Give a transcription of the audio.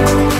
you